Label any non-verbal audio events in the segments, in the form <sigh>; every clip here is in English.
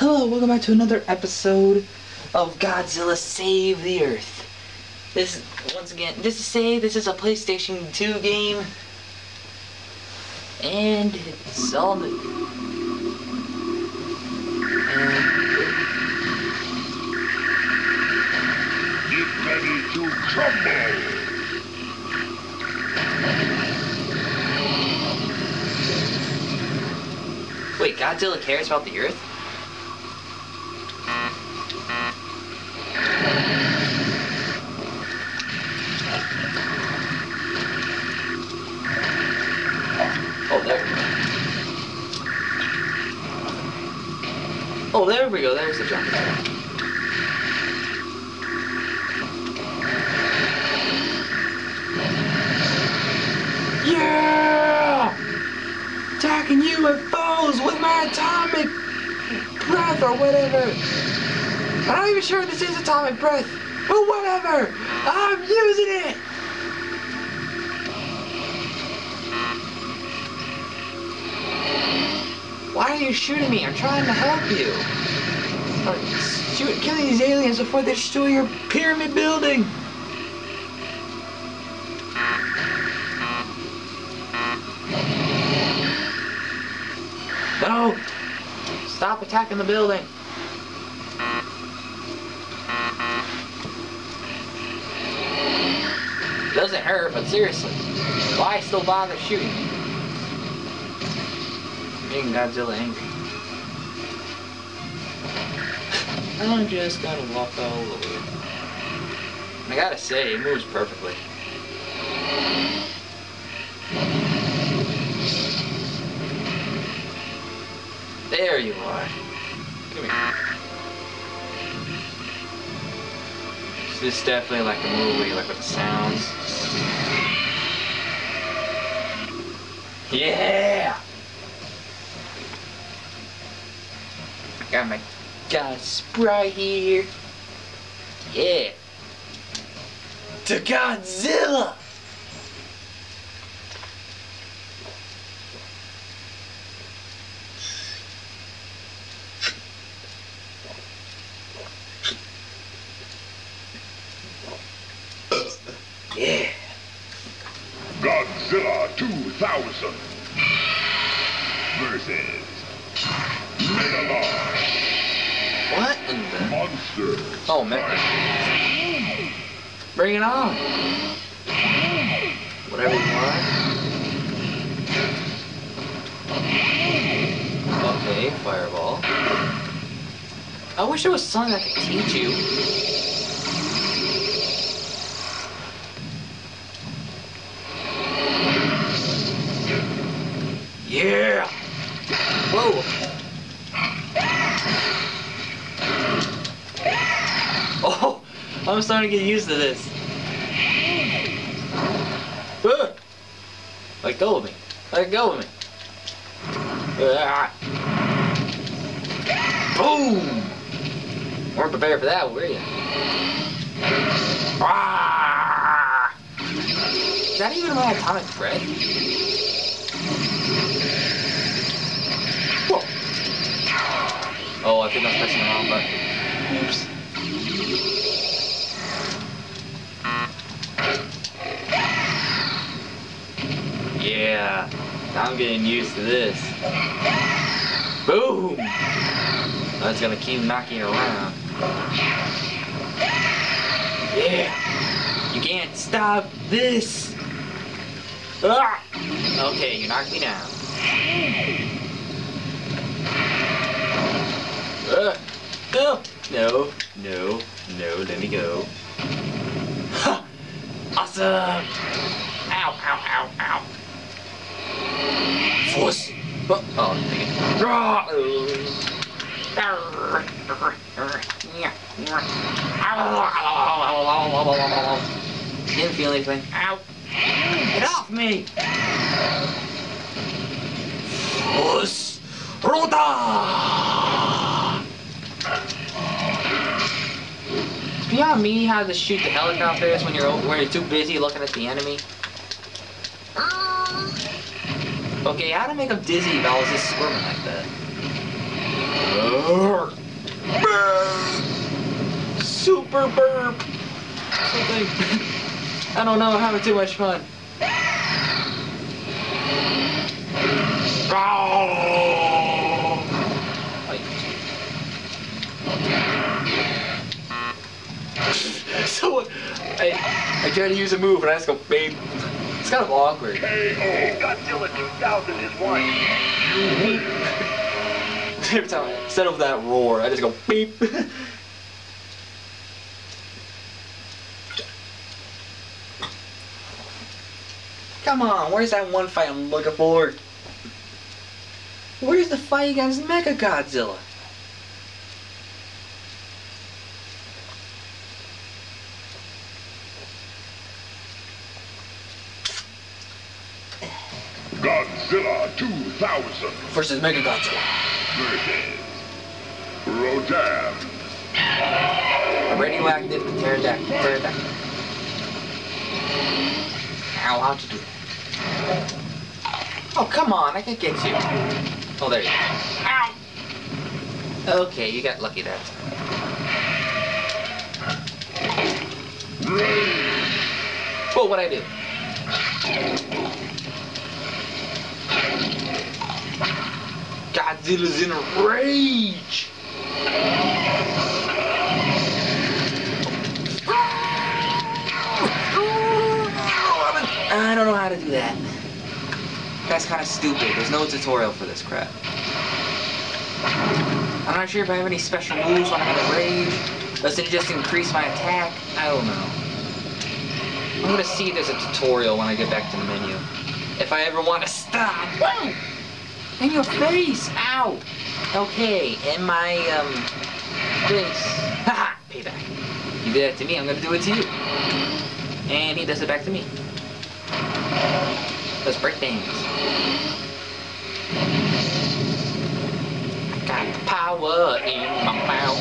Hello, welcome back to another episode of Godzilla Save the Earth. This, once again, this is say this is a PlayStation 2 game. And it's on the... Get ready to crumble! Wait, Godzilla cares about the Earth? There we go. There's the jump. Yeah! Attacking UFOs with my atomic breath or whatever. I'm not even sure this is atomic breath, but whatever. I'm using it. Why are you shooting me? I'm trying to help you. Uh, shoot, killing these aliens before they destroy your pyramid building. No! Stop attacking the building. Doesn't hurt, but seriously, why still bother shooting? Making Godzilla angry. I'm just gonna walk all over. it. I gotta say, it moves perfectly. There you are. Come here. This is definitely like a movie, like with the sounds. Yeah! I got my God Sprite here. Yeah. To Godzilla! Yeah. Godzilla 2000 versus Megalon What in the... Monster. Oh, man. Bring it on. Whatever you want. Okay, fireball. I wish there was something I could teach you. Yeah! Whoa! Oh! Starting to get used to this. Let go of me. Let go of me. Boom! Weren't prepared for that, were you? Ah! Is that even my atomic breath? Whoa. Oh, I think I'm pressing the wrong button. Oops. Yeah, I'm getting used to this. Boom! That's gonna keep knocking around. Yeah! You can't stop this! Ah! Okay, you knocked me down. Uh, no, no, no, no, let me go. Ha! Awesome! Ow, ow, ow, ow. Force! Oh, oh dang! Didn't feel anything. Ow! Get off me! Force! Rota! Beyond me how to shoot the helicopters when you're when you're too busy looking at the enemy. Okay, how to make him dizzy if I was just squirming like that? Burp. Super burp! Something. I don't know, I'm having too much fun. so I, I tried to use a move and I just go, babe. It's kind of awkward. Godzilla 2000 is won. <laughs> Every time instead of that roar, I just go beep. <laughs> Come on, where's that one fight I'm looking for? Where's the fight against Mecha Godzilla? Godzilla 2000 Versus Mega Godzilla. versus Rodan. Radioactive pterodactyl. pterodactyl. Ow, how'd you do that? Oh, come on, I can get you. Oh, there you go. Ow! Okay, you got lucky that time. Whoa, what'd I do? Godzilla's in a rage! I don't know how to do that. That's kind of stupid. There's no tutorial for this crap. I'm not sure if I have any special moves when I'm in a rage. Does it just increase my attack? I don't know. I'm gonna see if there's a tutorial when I get back to the menu. If I ever want to stop. Whoa! In your face! Ow! Okay, in my, um, face. Haha! Payback. You did that to me, I'm gonna do it to you. And he does it back to me. Let's break dance. I got the power in my mouth.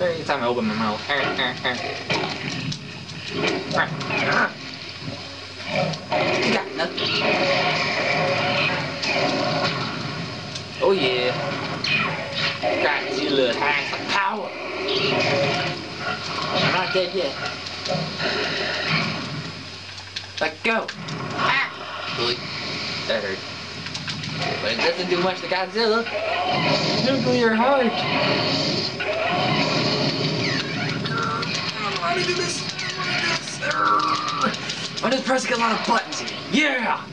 Every time I open my mouth. Got nothing. Oh yeah. got Godzilla has the power. I'm not dead yet. Let go. Ah! Really? That hurt. But it doesn't do much to Godzilla. Nuclear heart. How to do this. I'm just pressing a lot of buttons here. Yeah!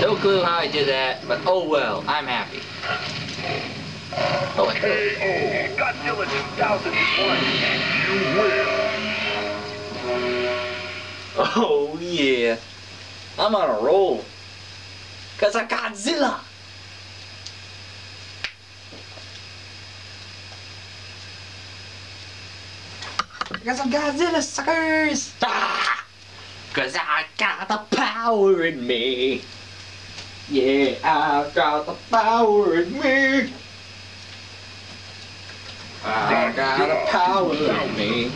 No clue how I did that, but oh well, I'm happy. Oh, wait. KO. Godzilla 2000 is won. You win. Oh yeah. I'm on a roll. Cause I Godzilla. Cause I'm Godzilla suckers. Ah! Cause I got the power in me. Yeah, I got the power in me. I got the power in me.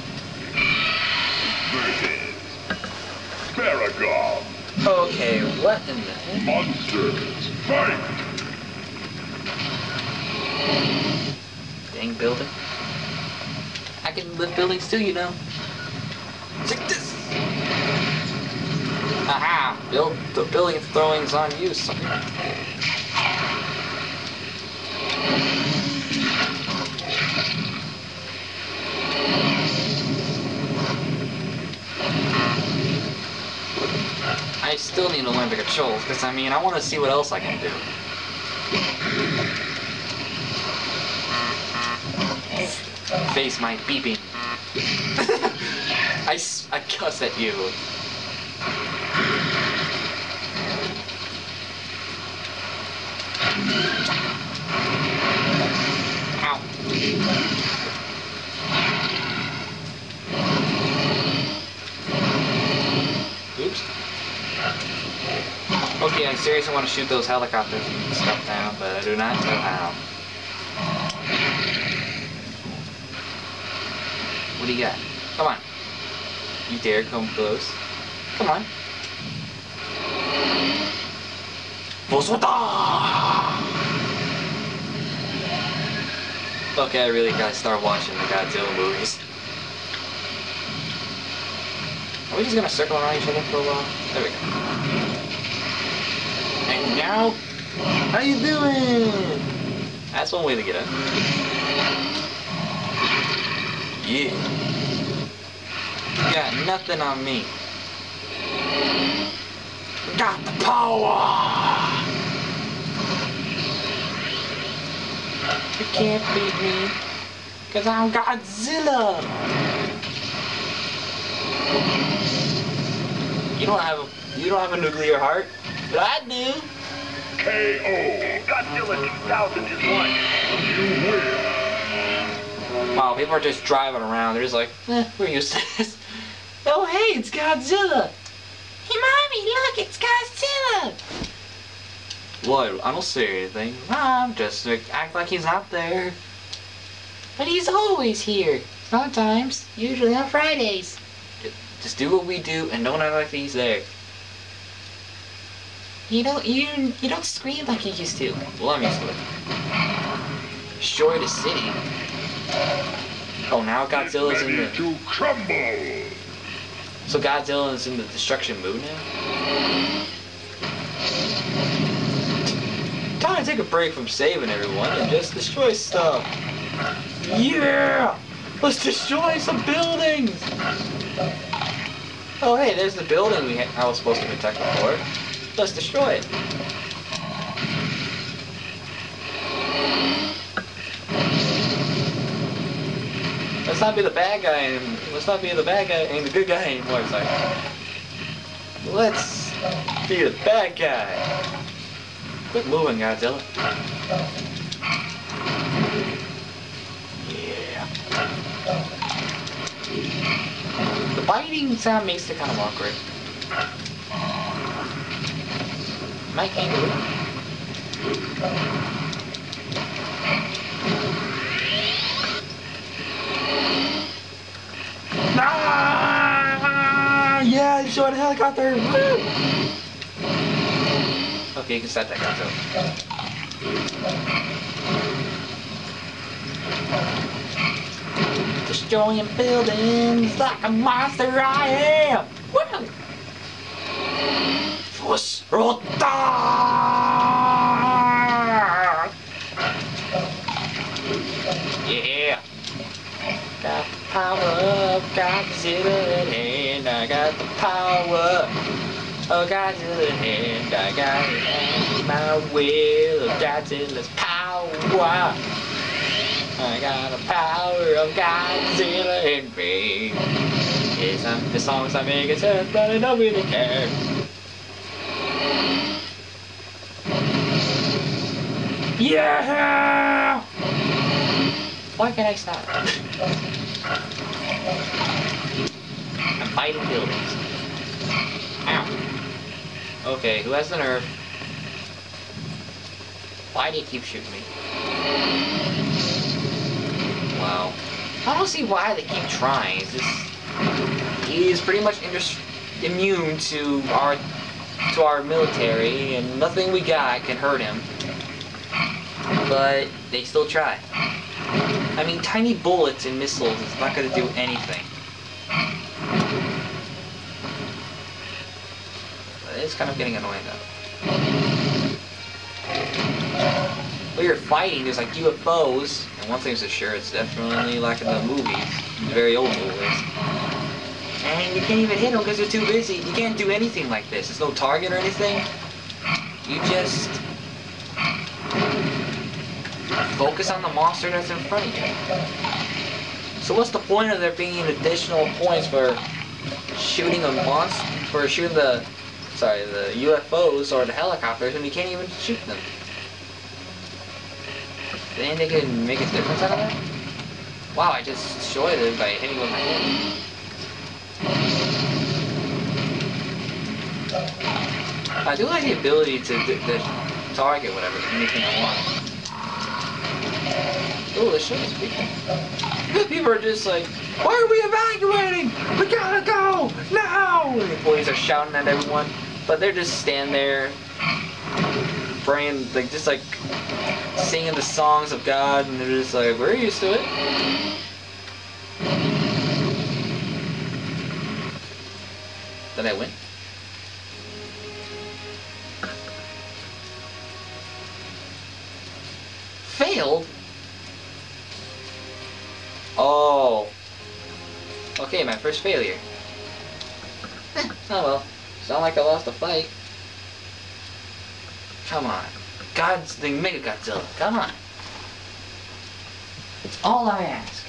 Paragon. Okay, what in the heck? Monsters. Fight. Dang building. I can lift buildings too, you know. Take this! Aha! Build the building throwing's on you, sucker. I still need to Olympic controls, because I mean, I want to see what else I can do. Face my beeping. <laughs> I, I cuss at you. Ow. Oops. Okay, I seriously want to shoot those helicopters and stuff down, but I do not know how. What do you got? Come on. You dare come close? Come on. Vosota! Okay, I really gotta start watching the Godzilla movies. Are we just gonna circle around each other for a while? There we go. And now, how you doing? That's one way to get up. Yeah. You got nothing on me. Got the power! You can't beat me, cause I'm Godzilla! You don't have a, you don't have a nuclear heart, but I do. KO. Godzilla 2000 is won. You win. Wow, people are just driving around. They're just like, eh, we're used to this. <laughs> Oh, hey, it's Godzilla. Hey, mommy, look, it's Godzilla. What? I don't say anything. Mom, just like, act like he's not there. But he's always here. Sometimes, usually on Fridays. Just do what we do and don't act like he's there. You don't, you, you don't scream like you used to. Well, I'm used to it. Destroy the city. Oh, now Godzilla's in the. to crumble. So Godzilla's in the destruction mood now? Time to take a break from saving everyone and just destroy stuff. Yeah! Let's destroy some buildings! Oh hey, there's the building we I was supposed to protect before. Let's destroy it. Let's not be the bad guy and let's not be the bad guy and the good guy anymore. It's like let's be the bad guy. Quit moving, Godzilla. Yeah. The biting sound makes it kind of awkward. My kangaroo. Ah, yeah, you shot a helicopter. Woo! Okay, you can start that Godzilla. Destroying buildings like a monster I am. Woo! Yeah. Got the power of Godzilla in hand. I got the power of oh, Godzilla in hand. I got it at my will of Godzilla's power. I got the power of Godzilla in me. Yes, I'm, the songs I make it sense, but I don't really care. Yeah! Why can't I stop? I'm fighting buildings. Ow. Okay, who has the nerve? Why do you keep shooting me? Wow. I don't see why they keep trying. It's he is pretty much immune to our to our military, and nothing we got can hurt him. But they still try. I mean, tiny bullets and missiles is not going to do anything. It's kind of getting annoying though. While you're fighting, there's like UFOs, and one thing's for sure, it's definitely like in the movies, the very old movies. And you can't even hit them because they're too busy. You can't do anything like this. There's no target or anything. You just focus on the monster that's in front of you. So what's the point of there being additional points for shooting a monster, for shooting the, sorry, the UFOs or the helicopters and you can't even shoot them? Then they can make a difference out of that? Wow, I just destroyed it by hitting with my head. I do like the ability to, target whatever, anything I want. Oh, the ship is speaking. <laughs> People are just like, why are we evacuating? We gotta go now! The police are shouting at everyone, but they're just standing there, praying, like just like singing the songs of God, and they're just like, we're used to it. Did I win? Failed? Oh. Okay, my first failure. <laughs> Oh well. Sound like I lost a fight. Come on. God's the Mega Godzilla. Come on. It's all I ask.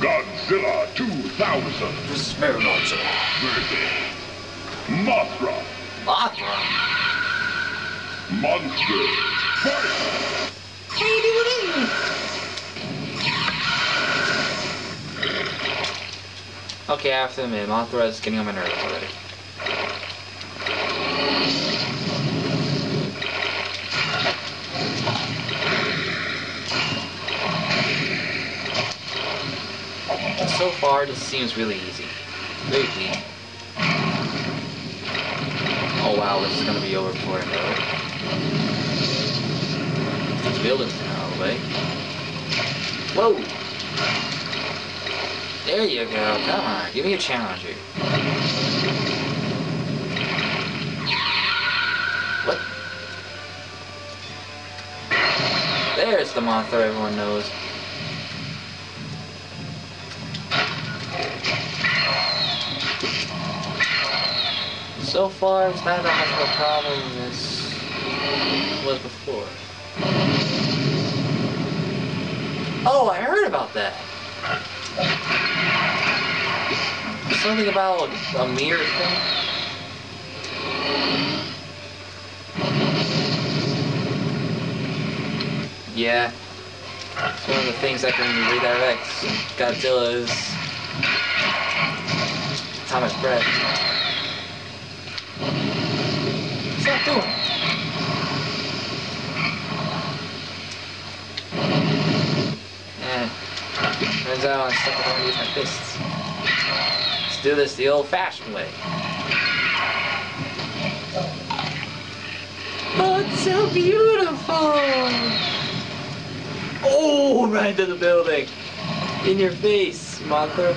Godzilla 2000 This is Mega Godzilla. versus Mothra Mothra. Monster Fight! Okay, I have to admit, Mothra is getting on my nerves already. So far, this seems really easy. Very. Oh wow, this is gonna be over before I know it. These buildings are out of the way. Whoa! There you go. Come on, give me a challenge here. What? There's the monster everyone knows. So far, it's not that much of a problem as it was before. Oh, I heard about that. Something about a mirror thing. Yeah. It's one of the things that can redirect Godzilla's atomic breath. What's that doing? Eh. Turns out I'm stuck with only use my fists. Let's do this the old-fashioned way. Oh, it's so beautiful! Oh, right into the building. In your face, Mothra.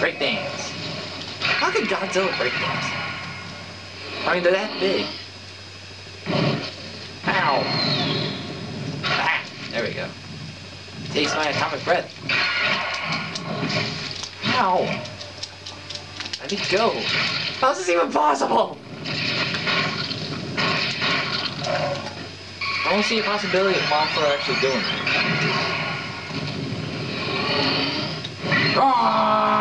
Breakdance. How could Godzilla breakdance? I mean, they're that big. Ow. Ah, there we go. Takes my atomic breath. Ow. Let me go. How's this even possible? I don't see a possibility of Mothra actually doing it. Ah!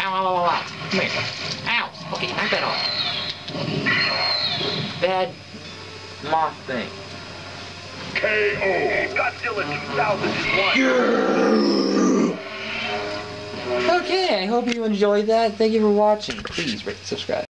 Ow, ow, ow, ow. Come here. Ow. Okay, knock that off. Bad moth thing. KO! Godzilla 2001. Okay, I hope you enjoyed that. Thank you for watching. Please rate and subscribe.